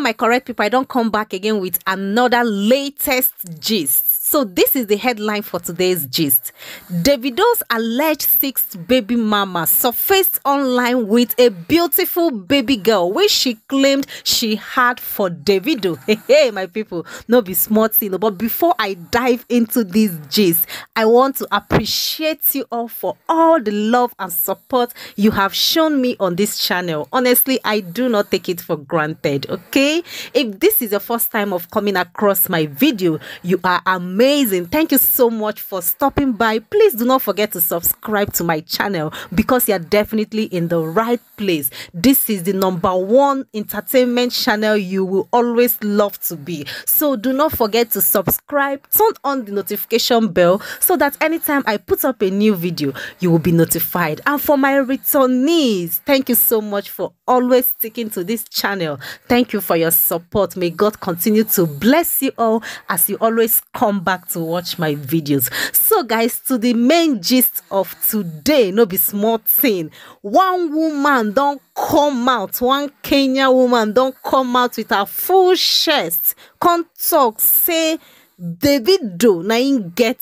my correct people i don't come back again with another latest gist so this is the headline for today's gist. Davido's alleged sixth baby mama surfaced online with a beautiful baby girl which she claimed she had for Davido. Hey, hey my people, no be smart thing. But before I dive into this gist, I want to appreciate you all for all the love and support you have shown me on this channel. Honestly, I do not take it for granted, okay? If this is your first time of coming across my video, you are amazing. Thank you so much for stopping by. Please do not forget to subscribe to my channel because you're definitely in the right place. This is the number one entertainment channel you will always love to be. So do not forget to subscribe, turn on the notification bell so that anytime I put up a new video, you will be notified. And for my returnees, thank you so much for always sticking to this channel. Thank you for your support. May God continue to bless you all as you always come back to watch my videos. So guys to the main gist of today no be small thing. One woman don't come out one kenya woman don't come out with her full chest come talk say davido na im get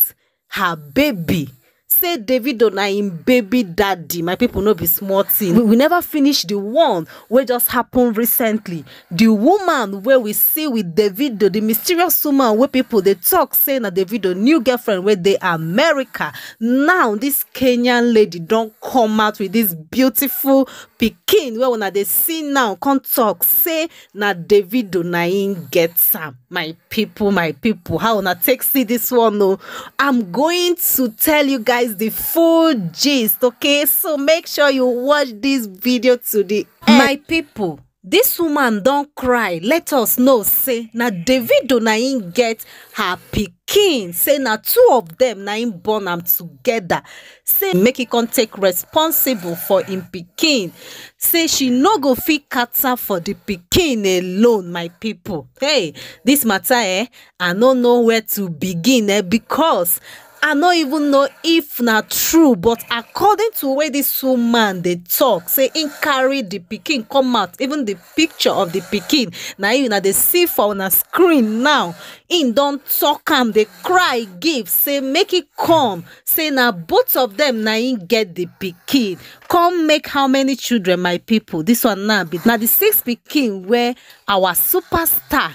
her baby say davido na im baby daddy my people no be small thing. We, never finish the one wey just happen recently. The woman wey we see with davido the mysterious woman wey people dey talk say na davido new girlfriend wey dey america. Now this kenyan lady don come out with this beautiful pikin wey una dey see now come talk say na davido na im get am my people my people how una take see this one no i'm going to tell you guys the full gist okay? So make sure you watch this video to the end. my people This woman don cry. Let us know say na davido na im get her pikin. Say na two of dem na im born am togeda say make e come take responsible for im pikin. Say she no go fit cater for di pikin alone my pipo hey dis matter eh i no know where to begin eh because i no even know if na true but according to wey dis woman dey talk say in carry the pikin come out even the picture of the pikin Now im una dey see for on a screen now im don talk am they cry give say make it come say na both of them na im get the pikin come make how many children my people? This one now be na di six pikin wey our superstar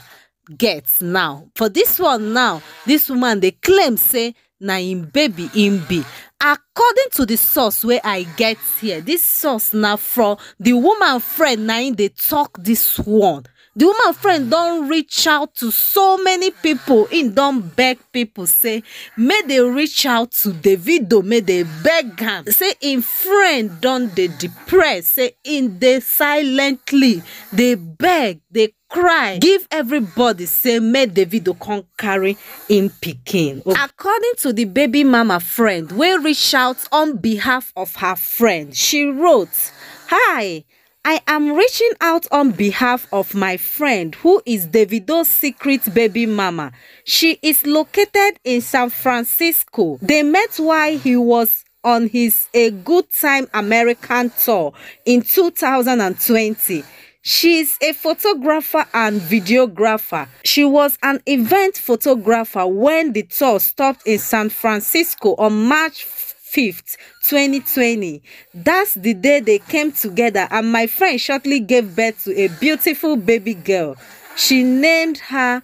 gets now for this one now this woman they claim say na im baby im be. According to the source wey i get here this source na from the woman friend na im dey talk this one the woman friend don reach out to so many people. Im don beg people say make dey reach out to davido make dey beg am. Say im friend don dey depressed. Say im dey silently dey beg dey cry. Give everybody say make davido come carry im pikin. According to the baby mama friend wey reach out on behalf of her friend she wrote hi I am reaching out on behalf of my friend who is Davido's secret baby mama. She is located in San Francisco. They met while he was on his A Good Time American tour in 2020. She's a photographer and videographer. She was an event photographer when the tour stopped in San Francisco on March 5th, 2020. That's the day they came together and my friend shortly gave birth to a beautiful baby girl. She named her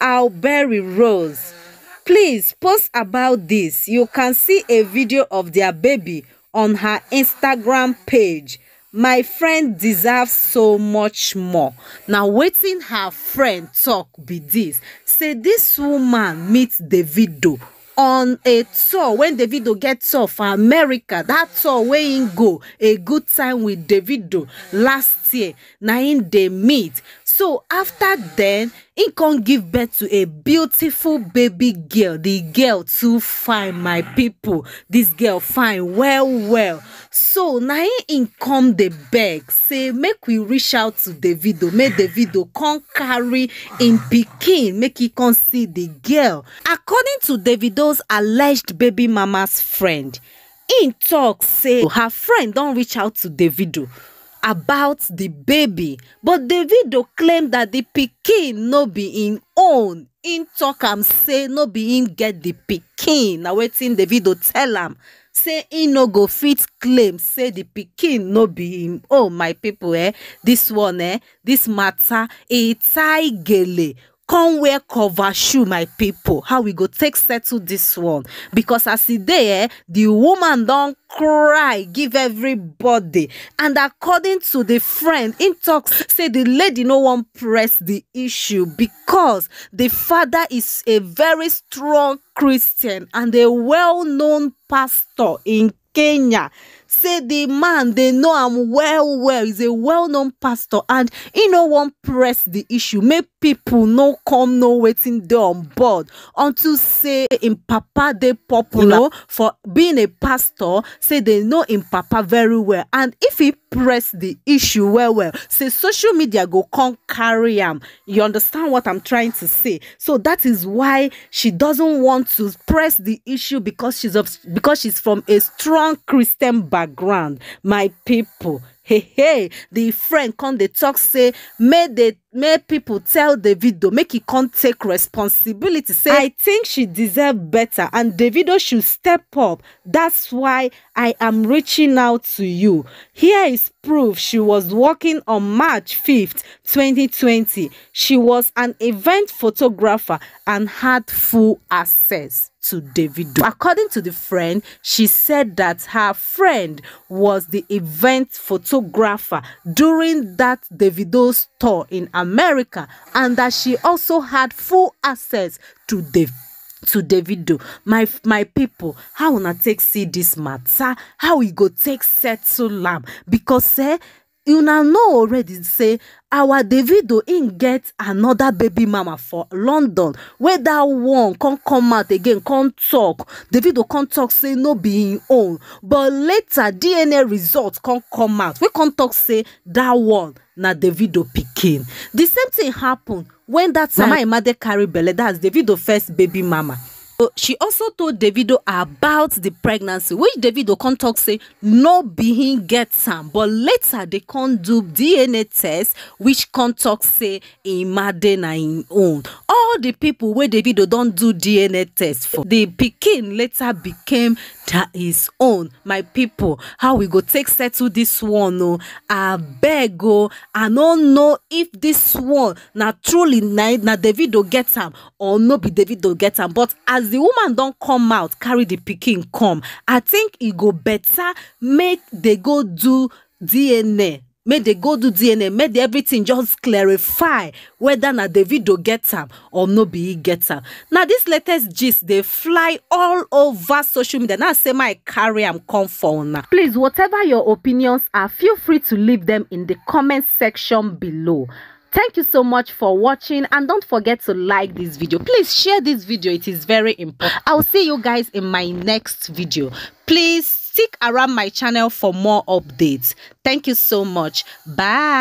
Alberry Rose. Please post about this. You can see a video of their baby on her Instagram page. My friend deserves so much more. Now wetin her friend talk be this. Say this woman meet Davido on a tour when davido get tour for america. That tour wey im go a good time with davido last year. Na im dey meet so after then im come give birth to a beautiful baby girl. The girl too fine my people. This girl fine well well. So na im im come dey beg say make we reach out to davido make davido come carry im pikin make e come see the girl. According to davido's alleged baby mama's friend im talk say her friend don reach out to davido about the baby. But davido claim that the pikin no be im own. Im tok am say no be im get the pikin. Na wetin davido tell am. Say im no go fit claim say the pikin no be im own my pipo eh dis one eh dis matter e tie gele come wear cover shoe my people. How we go take settle this one. Because as e dey eh the woman don cry give everybody. And according to the friend im talk say the lady no wan press the issue because the father is a very strong christian and a well-known pastor in kenya say the man they know I'm well well. He's a well-known pastor and he no wan press the issue. Make people no come know wetin dey on board unto say im papa dey popular for being a pastor. Say they know im papa very well and if he press the issue well well say social media go come carry am. You understand what i'm trying to say? So that is why she doesn't want to press the issue because she's of because she's from a strong christian background my people hey hey the friend come dey talk say make dey make people tell davido make he come take responsibility say i think she deserve better and davido should step up. That's why i am reaching out to you. Here is proof she was working on march 5th 2020 she was an event photographer and had full access to Davido. According to the friend, she said that her friend was the event photographer during that Davido's tour in America and that she also had full access to the to davido. My my people how una take see this matter? How we go take settle am? Because eh una know already say our davido im get another baby mama for london. Wey dat one come come out again come tok davido come tok say no be im own. But later dna result come come out. Wey come tok say dat one na davido pikin. Di same tin happen wen dat mama imade carry belle. That's davido first baby mama she also told davido about the pregnancy which davido come talk say no be him get am but later they come do dna test which come talk say imade na im own. All the people wey davido don do dna test for the pikin later became his own my people how we go take settle this one no i one o abeg o oh, i no know if this one na truly na na davido get am or no be davido get am. But as the woman don come out carry the pikin come i think e go better make they go do dna make they go do dna make the everything just clarify whether na davido get am or no be he get am na this latest gist dey fly all over social media now say my carry am come for please whatever your opinions are feel free to leave them in the comment section below. Thank you so much for watching and don't forget to like this video. Please share this video. It is very important. I'll see you guys in my next video. Please stick around my channel for more updates. Thank you so much. Bye.